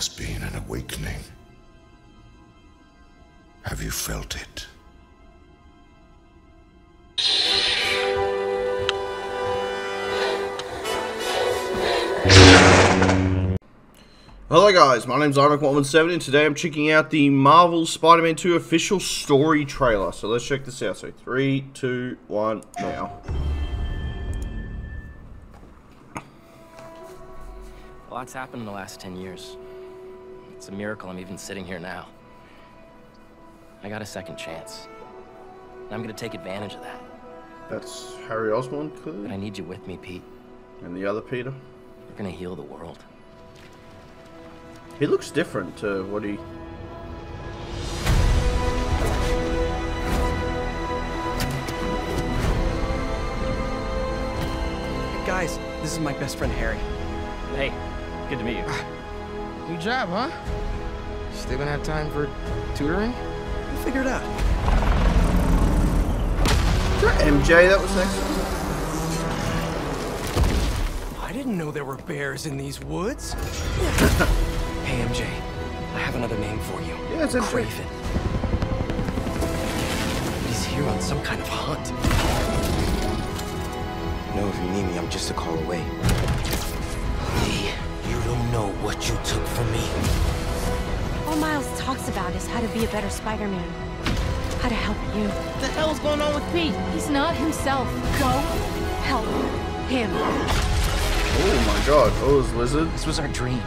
has been an awakening. Have you felt it? Hello guys, my name's IronMack117 and today I'm checking out the Marvel Spider-Man 2 official story trailer. So let's check this out. So three, two, one, now. A lot's happened in the last 10 years. It's a miracle I'm even sitting here now. I got a second chance. And I'm gonna take advantage of that. That's Harry Osborn, But clearly. I need you with me, Pete. And the other Peter. We're gonna heal the world. He looks different to what he... Guys, this is my best friend Harry. Hey, good to meet you. Ah. New job, huh? Still gonna have time for tutoring? We'll figure it out. Is that MJ that was next? I didn't know there were bears in these woods. hey, MJ, I have another name for you. Yeah, it's MJ. Kraven. He's here on some kind of hunt. know if you need me, I'm just a call away. Li, you don't know what you took from me. All Miles talks about is how to be a better Spider-Man. How to help you. the hell's going on with Pete? He's not himself. Go help him. Oh my god, those lizards. This was our dream.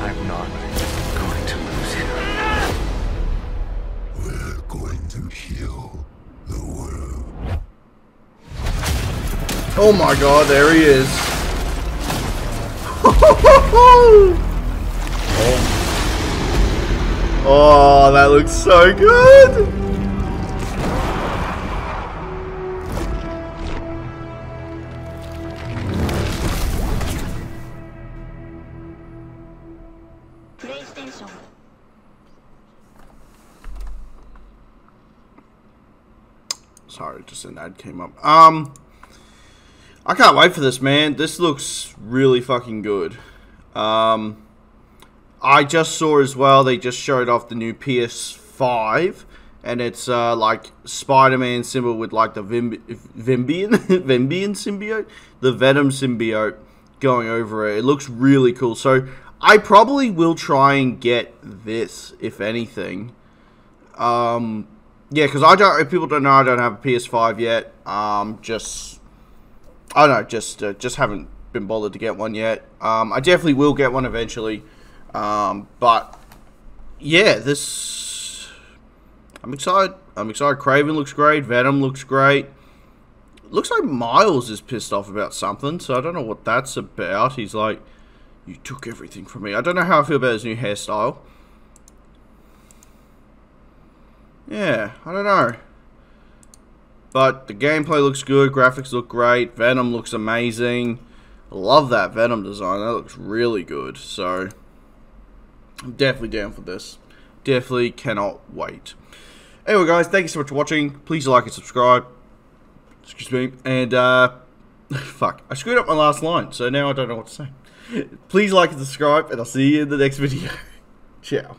I'm not Oh my god, there he is. oh. oh, that looks so good. Sorry, just an ad came up. Um, I can't wait for this, man. This looks really fucking good. Um, I just saw as well. They just showed off the new PS5, and it's uh, like Spider-Man symbol with like the Vimb- Vimbian Vimbian symbiote, the Venom symbiote going over it. It looks really cool. So I probably will try and get this, if anything. Um, yeah, because I don't. If people don't know, I don't have a PS5 yet. Um, just I don't know. Just uh, just haven't been bothered to get one yet. Um, I definitely will get one eventually. Um, but yeah, this I'm excited. I'm excited. Kraven looks great. Venom looks great. Looks like Miles is pissed off about something, so I don't know what that's about. He's like, "You took everything from me." I don't know how I feel about his new hairstyle. Yeah, I don't know. But the gameplay looks good, graphics look great, Venom looks amazing. Love that Venom design, that looks really good. So, I'm definitely down for this. Definitely cannot wait. Anyway, guys, thank you so much for watching. Please like and subscribe. Excuse me. And, uh, fuck, I screwed up my last line, so now I don't know what to say. Please like and subscribe, and I'll see you in the next video. Ciao.